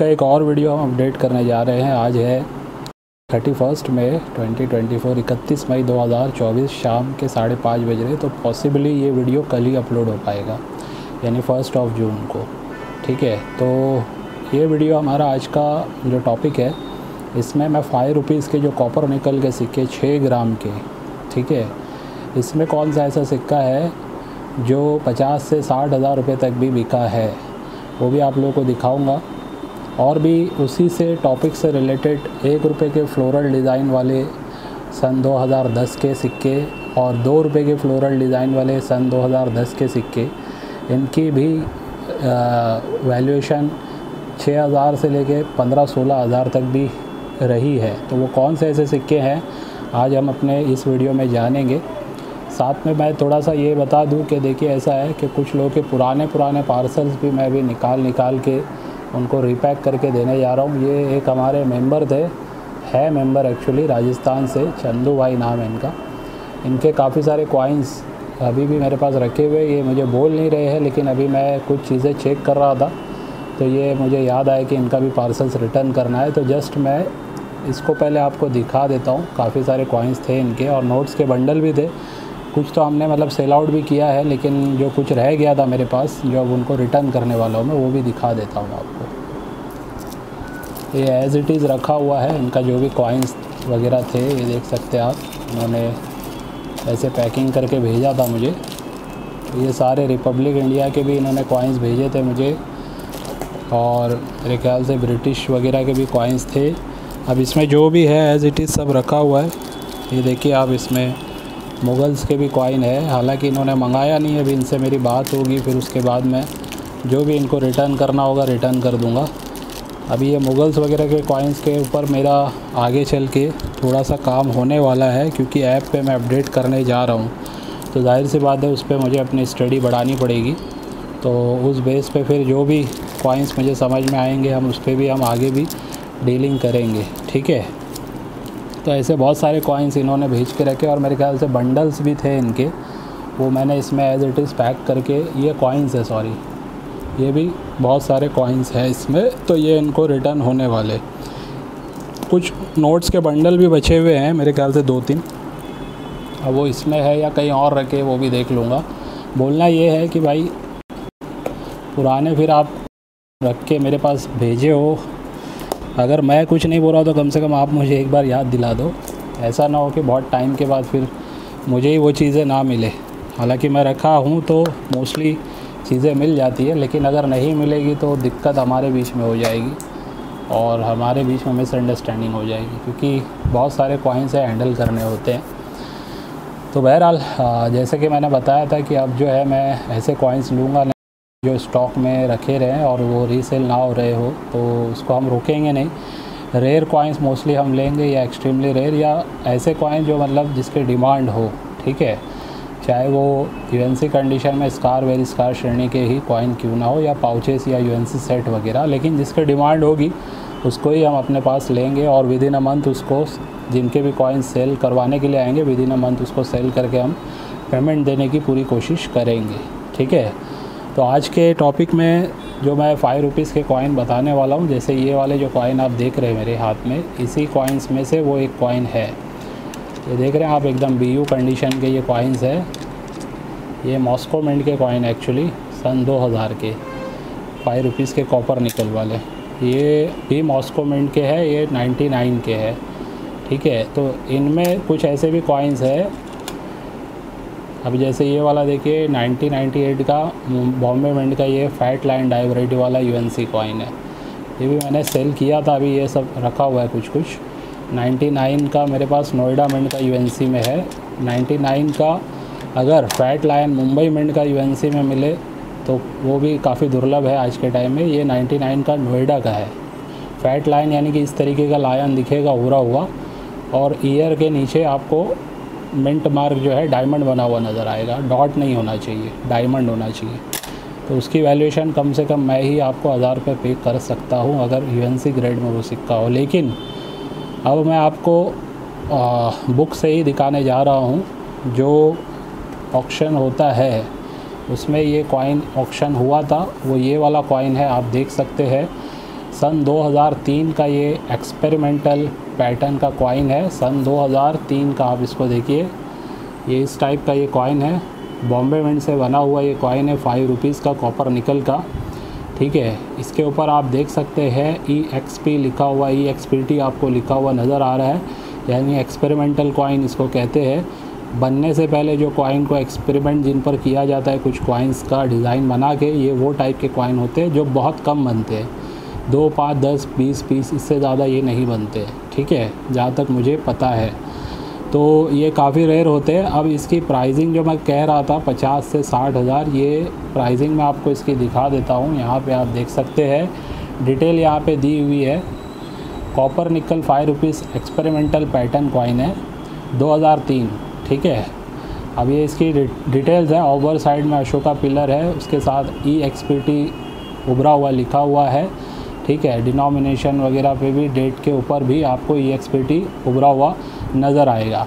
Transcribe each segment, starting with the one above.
का एक और वीडियो हम अपडेट करने जा रहे हैं। आज है thirty first May twenty twenty four इकतीस मई दो हज़ार चौबीस शाम के साढ़े पाँच बज रहे तो पॉसिबली ये वीडियो कल ही अपलोड हो पाएगा, यानी फ़र्स्ट ऑफ़ जून को, ठीक है? तो ये वीडियो हमारा आज का जो टॉपिक है, इसमें मैं फाइव रुपीज़ के जो कॉपर निकल के सिक्के छः ग्राम के, ठीक है? इसमें कौन सा ऐसा सिक्का है जो पचास से साठ हज़ार रुपये तक भी बिका है, वो भी आप लोगों को दिखाऊँगा। और भी उसी से टॉपिक से रिलेटेड एक रुपये के फ्लोरल डिज़ाइन वाले सन 2010 के सिक्के और दो रुपये के फ्लोरल डिज़ाइन वाले सन 2010 के सिक्के, इनकी भी वैल्यूएशन 6000 से लेके पंद्रह सोलह हज़ार तक भी रही है। तो वो कौन से ऐसे सिक्के हैं, आज हम अपने इस वीडियो में जानेंगे। साथ में मैं थोड़ा सा ये बता दूँ कि देखिए ऐसा है कि कुछ लोगों के पुराने पुराने पार्सल्स भी मैं भी निकाल निकाल के उनको रिपैक करके देने जा रहा हूँ। ये एक हमारे मेंबर थे, है मेंबर एक्चुअली राजस्थान से, चंदू भाई नाम है इनका। इनके काफ़ी सारे कॉइन्स अभी भी मेरे पास रखे हुए ये मुझे बोल नहीं रहे हैं, लेकिन अभी मैं कुछ चीज़ें चेक कर रहा था। तो ये मुझे याद आया कि इनका भी पार्सल्स रिटर्न करना है। तो जस्ट मैं इसको पहले आपको दिखा देता हूँ। काफ़ी सारे कॉइन्स थे इनके और नोट्स के बंडल भी थे। कुछ तो हमने मतलब सेल आउट भी किया है, लेकिन जो कुछ रह गया था मेरे पास, जो अब उनको रिटर्न करने वाला हूँ मैं, वो भी दिखा देता हूँ आपको। ये एज़ इट इज़ रखा हुआ है, इनका जो भी कॉइन्स वगैरह थे, ये देख सकते हैं आप। उन्होंने ऐसे पैकिंग करके भेजा था मुझे। ये सारे रिपब्लिक इंडिया के भी इन्होंने कॉइन्स भेजे थे मुझे। और मेरे ख्याल से ब्रिटिश वगैरह के भी कॉइन्स थे। अब इसमें जो भी है एज़ इट इज़ सब रखा हुआ है। ये देखिए आप इसमें मुग़ल्स के भी कॉइन है। हालाँकि इन्होंने मंगाया नहीं है, अभी इनसे मेरी बात होगी, फिर उसके बाद मैं जो भी इनको रिटर्न करना होगा रिटर्न कर दूँगा। अभी ये मुग़ल्स वगैरह के कॉइन्स के ऊपर मेरा आगे चल के थोड़ा सा काम होने वाला है, क्योंकि ऐप पे मैं अपडेट करने जा रहा हूँ। तो ज़ाहिर सी बात है, उस पर मुझे अपनी स्टडी बढ़ानी पड़ेगी। तो उस बेस पे फिर जो भी कॉइन्स मुझे समझ में आएँगे, हम उस पर भी, हम आगे भी डीलिंग करेंगे। ठीक है? तो ऐसे बहुत सारे कॉइन्स इन्होंने भेज के रखे और मेरे ख्याल से बंडल्स भी थे इनके। वो मैंने इसमें एज इट इज़ पैक करके, ये कॉइन्स है सॉरी ये भी बहुत सारे कॉइन्स हैं इसमें तो ये इनको रिटर्न होने वाले। कुछ नोट्स के बंडल भी बचे हुए हैं, मेरे ख्याल से दो तीन अब वो इसमें है या कहीं और रखे, वो भी देख लूँगा। बोलना ये है कि भाई, पुराने फिर आप रख के मेरे पास भेजे हो अगर मैं कुछ नहीं बोल रहा तो कम से कम आप मुझे एक बार याद दिला दो। ऐसा ना हो कि बहुत टाइम के बाद फिर मुझे ही वो चीज़ें ना मिले। हालाँकि मैं रखा हूँ तो मोस्टली चीज़ें मिल जाती है, लेकिन अगर नहीं मिलेगी तो दिक्कत हमारे बीच में हो जाएगी और हमारे बीच में मिसअंडरस्टैंडिंग हो जाएगी, क्योंकि बहुत सारे कॉइन्स है हैंडल करने होते हैं। तो बहरहाल जैसे कि मैंने बताया था कि अब जो है मैं ऐसे कॉइन्स लूँगा जो स्टॉक में रखे रहें और वो रीसेल ना हो रहे हो तो उसको हम रोकेंगे नहीं। रेयर कॉइन्स मोस्टली हम लेंगे या एक्सट्रीमली रेयर या ऐसे कॉइन जो मतलब जिसके डिमांड हो, ठीक है? चाहे वो यूएनसी कंडीशन में स्कार वेरी स्कार श्रेणी के ही कॉइन क्यों ना हो या पाउचेस या यूएनसी सेट वगैरह, लेकिन जिसके डिमांड होगी, उसको ही हम अपने पास लेंगे और विद इन अ मंथ उसको जिनके भी कॉइन सेल करवाने के लिए आएँगे विद इन अ मंथ उसको सेल करके हम पेमेंट देने की पूरी कोशिश करेंगे, ठीक है? तो आज के टॉपिक में जो मैं फ़ाइव रुपीज़ के कॉइन बताने वाला हूँ, जैसे ये वाले जो कॉइन आप देख रहे हैं मेरे हाथ में, इसी कॉइन्स में से वो एक कॉइन है। ये देख रहे हैं आप एकदम बी यू कंडीशन के ये कॉइन्स है। ये मॉस्को मिंट के कॉइन एक्चुअली सन 2000 के फाइव रुपीज़ के कॉपर निकल वाले। ये भी मॉस्को मिंट के है, ये 99 के है। ठीक है तो इनमें कुछ ऐसे भी कॉइन्स है अब जैसे ये वाला देखिए 1998 का, बॉम्बे मिंट का ये फैट लाइन डाइवरेटिव वाला यूएनसी कॉइन है। ये भी मैंने सेल किया था अभी, ये सब रखा हुआ है कुछ कुछ 99 का मेरे पास नोएडा मिंट का यूएनसी में है। 99 का अगर फैट लाइन मुंबई मिंट का यूएनसी में मिले तो वो भी काफ़ी दुर्लभ है आज के टाइम में। ये 99 का नोएडा का है। फैट लाइन यानी कि इस तरीके का लायन दिखेगा उरा हुआ। और ईयर के नीचे आपको मिंट मार्क जो है डायमंड बना हुआ नज़र आएगा। डॉट नहीं होना चाहिए डायमंड होना चाहिए। तो उसकी वैल्यूएशन कम से कम मैं ही आपको हज़ार रुपये पे कर सकता हूँ अगर यूएनसी ग्रेड में वो सिक्का हो। लेकिन अब मैं आपको आ, बुक से ही दिखाने जा रहा हूँ। जो ऑक्शन होता है उसमें ये कॉइन ऑक्शन हुआ था। वो ये वाला कॉइन है आप देख सकते हैं। सन 2003 का ये एक्सपेरिमेंटल पैटर्न का कॉइन है, सन 2003 का आप इसको देखिए। ये इस टाइप का ये कॉइन है। बॉम्बे मिंट से बना हुआ ये कॉइन है फाइव रुपीज़ का कॉपर निकल का। ठीक है, इसके ऊपर आप देख सकते हैं ई एक्स पी लिखा हुआ ई एक्स पी टी आपको लिखा हुआ नज़र आ रहा है। यानी एक्सपेरिमेंटल कॉइन इसको कहते हैं। बनने से पहले जो कॉइन को एक्सपेरिमेंट जिन पर किया जाता है, कुछ कॉइन्स का डिज़ाइन बना के ये वो टाइप के कॉइन होते हैं, जो बहुत कम बनते हैं। दो, पाँच, दस, बीस पीस इससे ज़्यादा ये नहीं बनते। ठीक है, जहाँ तक मुझे पता है। तो ये काफ़ी रेयर होते हैं। अब इसकी प्राइसिंग जो मैं कह रहा था, पचास से साठ हज़ार, ये प्राइसिंग मैं आपको इसकी दिखा देता हूँ। यहाँ पे आप देख सकते हैं डिटेल यहाँ पे दी हुई है। Copper nickel five rupees experimental pattern coin है 2003 ठीक है। अब ये इसकी डिटेल्स है। ओवर साइड में अशोका पिलर है, उसके साथ ई एक्सपीटी उभरा हुआ लिखा हुआ है। ठीक है डिनोमिनेशन वगैरह पे भी डेट के ऊपर भी आपको ई एक्सपीटी उभरा हुआ नज़र आएगा।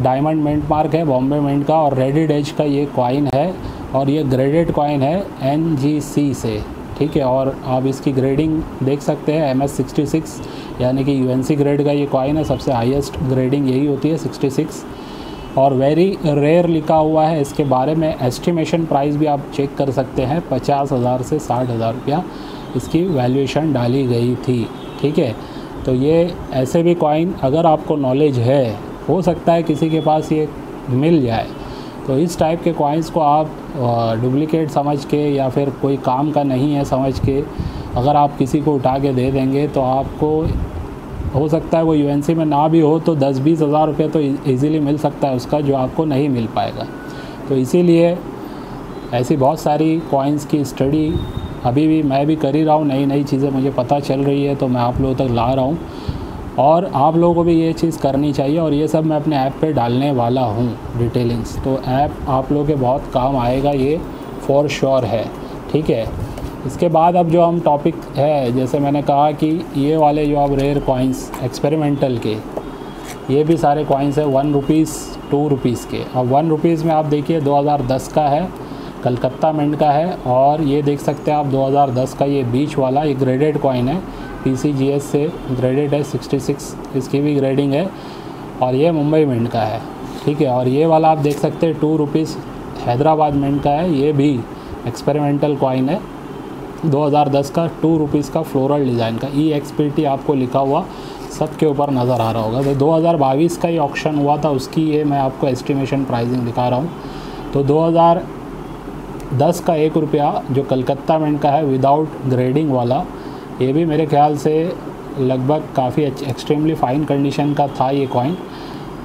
डायमंड मिंट मार्क है बॉम्बे मिंट का और रेडिड एज का ये कॉइन है और ये ग्रेडेड कॉइन है एनजीसी से, ठीक है। और आप इसकी ग्रेडिंग देख सकते हैं एम एस सिक्सटी सिक्स यानी कि यू एन सी ग्रेड का ये कॉइन है, सबसे हाईएस्ट ग्रेडिंग यही होती है सिक्सटी सिक्स और वेरी रेयर लिखा हुआ है, इसके बारे में एस्टिमेशन प्राइस भी आप चेक कर सकते हैं, पचास हज़ार से साठ हज़ार रुपया। इसकी वैल्यूएशन डाली गई थी, ठीक है? तो ये ऐसे भी कॉइन अगर आपको नॉलेज है, हो सकता है किसी के पास ये मिल जाए। तो इस टाइप के कॉइन्स को आप डुप्लिकेट समझ के या फिर कोई काम का नहीं है समझ के अगर आप किसी को उठा के दे देंगे तो आपको हो सकता है वो यूएनसी में ना भी हो तो दस बीस हज़ार रुपये तो ईज़िली मिल सकता है उसका जो आपको नहीं मिल पाएगा। तो इसीलिए ऐसी बहुत सारी कॉइन्स की स्टडी अभी भी मैं भी कर ही रहा हूँ, नई नई चीज़ें मुझे पता चल रही है तो मैं आप लोगों तक ला रहा हूँ। और आप लोगों को भी ये चीज़ करनी चाहिए और ये सब मैं अपने ऐप पे डालने वाला हूँ, डिटेलिंग्स। तो ऐप आप लोगों के बहुत काम आएगा, ये फॉर श्योर है, ठीक है? इसके बाद अब जो हम टॉपिक है, जैसे मैंने कहा कि ये वाले जो अब रेयर कॉइन्स एक्सपेरिमेंटल के, ये भी सारे कॉइन्स है वन रुपीज़ टू रुपीज़ के। अब वन रुपीज़ में आप देखिए 2010 का है कलकत्ता मिंट का है और ये देख सकते हैं आप 2010 का ये बीच वाला, ये ग्रेडेड कॉइन है। पीसीजीएस से ग्रेडेड है 66 इसकी भी ग्रेडिंग है और ये मुंबई मिंट का है, ठीक है। और ये वाला आप देख सकते हैं टू रुपीज़ हैदराबाद मिंट का है, ये भी एक्सपेरिमेंटल कॉइन है। 2010 का टू रुपीज़ का फ्लोरल डिज़ाइन का ई एक्सपीटी आपको लिखा हुआ सब के ऊपर नज़र आ रहा होगा। तो 2022 का ये ऑप्शन हुआ था, उसकी ये मैं आपको एस्टिमेशन प्राइसिंग दिखा रहा हूँ। तो 2010 का एक रुपया जो कलकत्ता मिंट का है विदाउट ग्रेडिंग वाला, ये भी मेरे ख्याल से लगभग काफ़ी एक्सट्रीमली फ़ाइन कंडीशन का था ये कॉइन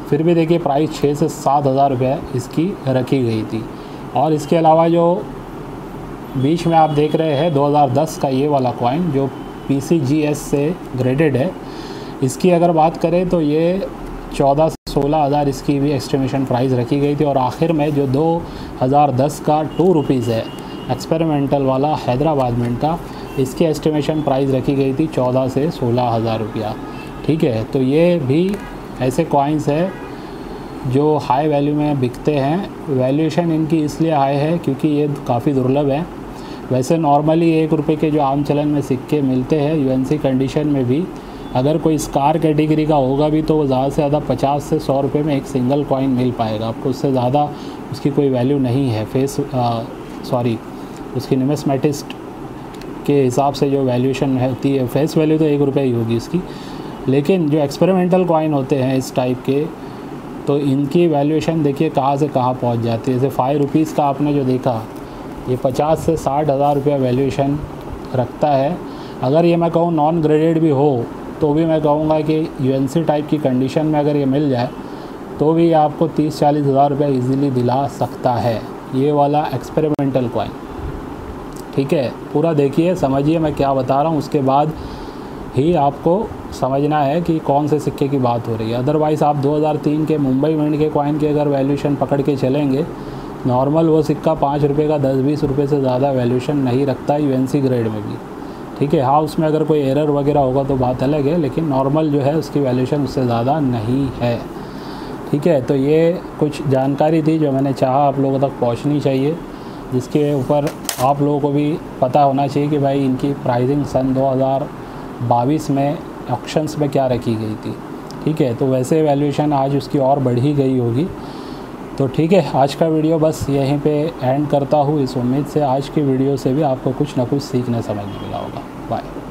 फिर भी देखिए प्राइस छः से सात हज़ार रुपये इसकी रखी गई थी। और इसके अलावा जो बीच में आप देख रहे हैं 2010 का ये वाला कॉइन जो पीसीजीएस से ग्रेडेड है, इसकी अगर बात करें तो ये चौदह सोलह हज़ार इसकी भी एस्टिमेशन प्राइस रखी गई थी और आखिर में जो 2010 का टू रुपीज़ है एक्सपेरिमेंटल वाला हैदराबाद में का, इसकी एस्टिमेशन प्राइस रखी गई थी चौदह से सोलह हज़ार रुपया। ठीक है तो ये भी ऐसे कॉइन्स है जो हाई वैल्यू में बिकते हैं। वैल्यूएशन इनकी इसलिए हाई है क्योंकि ये काफ़ी दुर्लभ है। वैसे नॉर्मली एक रुपये के जो आम चलन में सिक्के मिलते हैं यूएनसी कंडीशन में भी अगर कोई स्कार कैटेगरी का होगा भी तो वो ज़्यादा से ज़्यादा पचास से सौ रुपये में एक सिंगल कॉइन मिल पाएगा। आपको उससे ज़्यादा उसकी कोई वैल्यू नहीं है। फेस सॉरी उसकी निमेसमेटिस्ट के हिसाब से जो वैल्यूशन होती है फेस वैल्यू तो एक रुपये ही होगी इसकी। लेकिन जो एक्सपेरिमेंटल कॉइन होते हैं इस टाइप के तो इनकी वैल्यूएशन देखिए कहाँ से कहाँ पहुँच जाती है। जैसे फाइव रुपीज़ का आपने जो देखा, ये पचास से साठ हज़ार रुपया वैल्यूएशन रखता है। अगर ये मैं कहूँ नॉन ग्रेडेड भी हो तो भी मैं कहूँगा कि यूएनसी टाइप की कंडीशन में अगर ये मिल जाए तो भी आपको तीस चालीस हज़ार रुपये ईज़िली दिला सकता है। ये वाला एक्सपेरिमेंटल कॉइन ठीक है? पूरा देखिए, समझिए मैं क्या बता रहा हूँ। उसके बाद ही आपको समझना है कि कौन से सिक्के की बात हो रही है। अदरवाइज़ आप 2003 के मुंबई मिंट के कॉइन की अगर वैल्यूशन पकड़ के चलेंगे नॉर्मल वो सिक्का पाँच रुपये का दस बीस रुपये से ज़्यादा वैल्यूशन नहीं रखता यू ग्रेड में भी। ठीक है हाँ उसमें अगर कोई एरर वगैरह होगा तो बात अलग है, लेकिन नॉर्मल जो है उसकी वैल्यूशन उससे ज़्यादा नहीं है। ठीक है तो ये कुछ जानकारी थी जो मैंने चाहा आप लोगों तक पहुँचनी चाहिए, जिसके ऊपर आप लोगों को भी पता होना चाहिए कि भाई इनकी प्राइसिंग सन 2000 2022 में ऑक्शंस में क्या रखी गई थी। ठीक है तो वैसे वैल्यूएशन आज उसकी और बढ़ी गई होगी। तो ठीक है, आज का वीडियो बस यहीं पे एंड करता हूँ। इस उम्मीद से आज की वीडियो से भी आपको कुछ ना कुछ सीखने समझने मिला होगा। 外。